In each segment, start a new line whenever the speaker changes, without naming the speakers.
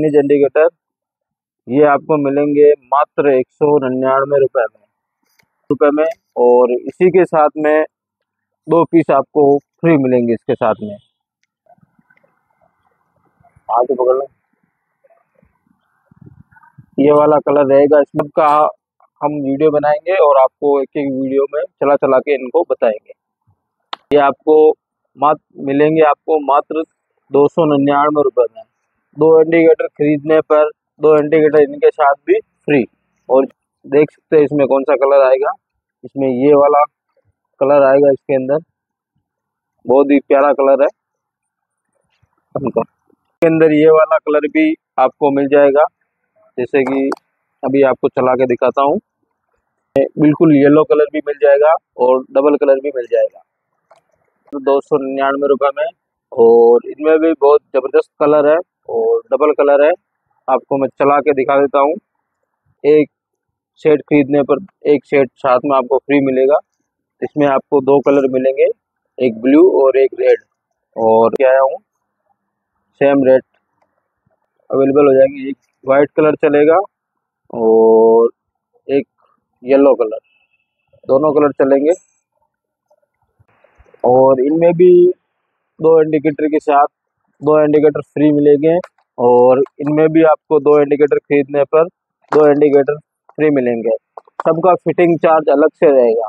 खनिज इंडिकेटर ये आपको मिलेंगे मात्र एक सौ निन्यानवे में। रुपये में और इसी के साथ में दो पीस आपको फ्री मिलेंगे इसके साथ में। तो पकड़ लो। ये वाला कलर रहेगा। इसमें का हम वीडियो बनाएँगे और आपको एक एक वीडियो में चला चला के इनको बताएँगे। ये आपको मात्र मिलेंगे आपको मात्र दो सौ निन्यानवे रुपये में। दो इंडिकेटर खरीदने पर, दो इंडिकेटर इनके साथ भी फ्री और देख सकते हैं इसमें कौन सा कलर आएगा। इसमें ये वाला कलर आएगा इसके अंदर। बहुत ही प्यारा कलर है। इसके अंदर ये वाला कलर भी आपको मिल जाएगा। जैसे कि अभी आपको चला के दिखाता हूँ। बिल्कुल येलो कलर भी मिल जाएगा और डबल कलर भी मिल जाएगा। दो सौ निन्यानवे रुपये में। और इनमें भी बहुत ज़बरदस्त कलर है। और डबल कलर है। आपको मैं चला के दिखा देता हूँ। एक सेट खरीदने पर एक सेट साथ में आपको फ्री मिलेगा। इसमें आपको दो कलर मिलेंगे, एक ब्लू और एक रेड। और क्या आया हूँ सेम रेड अवेलेबल हो जाएँगे। एक वाइट कलर चलेगा और एक येलो कलर। दोनों कलर चलेंगे। और इनमें भी दो इंडिकेटर के साथ दो इंडिकेटर फ्री मिलेंगे और इनमें भी आपको दो इंडिकेटर खरीदने पर दो इंडिकेटर फ्री मिलेंगे। सबका फिटिंग चार्ज अलग से रहेगा।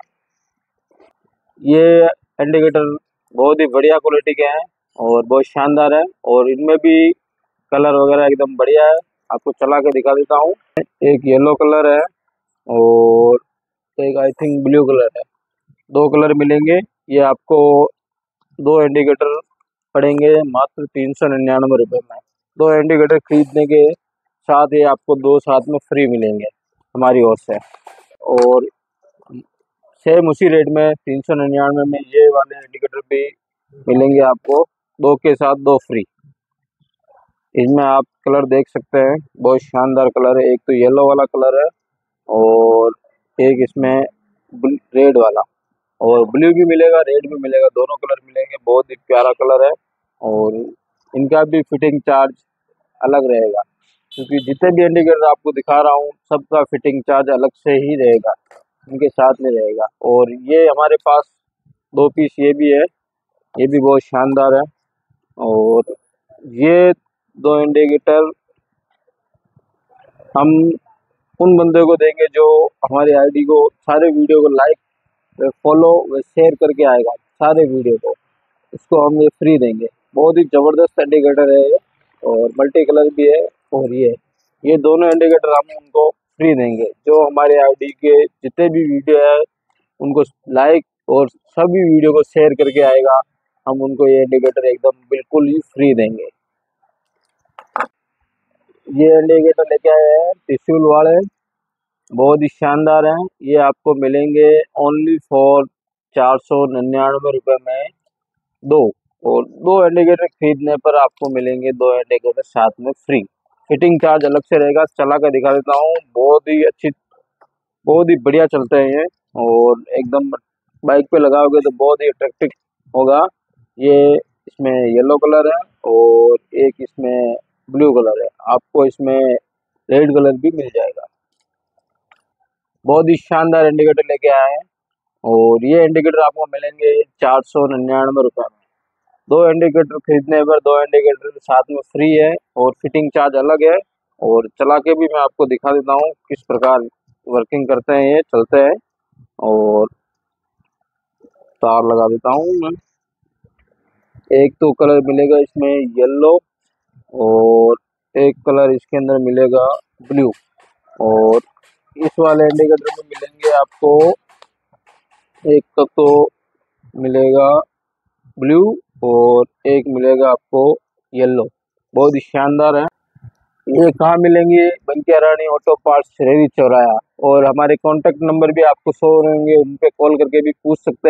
ये इंडिकेटर बहुत ही बढ़िया क्वालिटी के हैं और बहुत शानदार है और इनमें भी कलर वगैरह एकदम बढ़िया है। आपको चला के दिखा देता हूँ। एक येलो कलर है और एक आई थिंक ब्लू कलर है। दो कलर मिलेंगे। ये आपको दो इंडिकेटर पड़ेंगे मात्र तीन सौ निन्यानवे रुपये में। दो इंडिकेटर खरीदने के साथ ही आपको दो साथ में फ्री मिलेंगे हमारी ओर से। और सेम उसी रेट में तीन सौ निन्यानवे में ये वाले इंडिकेटर भी मिलेंगे आपको, दो के साथ दो फ्री इसमें आप कलर देख सकते हैं, बहुत शानदार कलर है। एक तो येलो वाला कलर है और एक इसमें रेड वाला। और ब्लू भी मिलेगा, रेड भी मिलेगा, दोनों कलर मिलेंगे, बहुत ही प्यारा कलर है और इनका भी फिटिंग चार्ज अलग रहेगा। क्योंकि जितने भी इंडिकेटर आपको दिखा रहा हूँ, सबका फिटिंग चार्ज अलग से ही रहेगा, इनके साथ में रहेगा। और ये हमारे पास दो पीस ये भी है, ये भी बहुत शानदार है। और ये दो इंडिकेटर हम उन बंदे को देंगे जो हमारी आईडी को, सारे वीडियो को लाइक फॉलो व शेयर करके आएगा सारे वीडियो को। इसको हम ये फ्री देंगे। बहुत ही ज़बरदस्त इंडिकेटर है ये और मल्टी कलर भी है और ये। ये दोनों इंडिकेटर हम उनको फ्री देंगे। जो हमारे आईडी के जितने भी वीडियो है, उनको लाइक और सभी वीडियो को शेयर करके आएगा। हम उनको ये इंडिकेटर एकदम बिल्कुल ही फ्री देंगे। ये इंडिकेटर लेके आए हैं त्रिशूल वाले। बहुत ही शानदार हैं। ये आपको मिलेंगे ओनली फॉर चार सौ निन्यानवे रुपये में दो और दो इंडिकेटर खरीदने पर आपको मिलेंगे दो इंडिकेटर साथ में फ्री फिटिंग चार्ज अलग से रहेगा चला कर दिखा देता हूँ। बहुत ही अच्छी, बहुत ही बढ़िया चलते हैं ये और एकदम बाइक पे लगाओगे तो बहुत ही अट्रैक्टिव होगा। ये इसमें येलो कलर है और एक इसमें ब्लू कलर है। आपको इसमें रेड कलर भी मिल जाएगा। बहुत ही शानदार इंडिकेटर लेके आए हैं। और ये इंडिकेटर आपको मिलेंगे चार सौ निन्यानवे रुपये में। दो इंडिकेटर खरीदने पर दो इंडिकेटर साथ में फ्री है और फिटिंग चार्ज अलग है। और चला के भी मैं आपको दिखा देता हूँ किस प्रकार वर्किंग करते हैं ये, चलते हैं। और तार लगा देता हूँ मैं। एक तो कलर मिलेगा इसमें येलो और एक कलर इसके अंदर मिलेगा ब्लू और इस वाले इंडिकेटर में मिलेंगे आपको एक का तो मिलेगा ब्लू और एक मिलेगा आपको येलो बहुत ही शानदार है। ये कहाँ मिलेंगे? बंकिया रानी ऑटो पार्ट्स रेवी चौराया और हमारे कॉन्टेक्ट नंबर भी आपको शो रहेंगे उन पर कॉल करके भी पूछ सकते हैं।